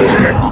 Yeah.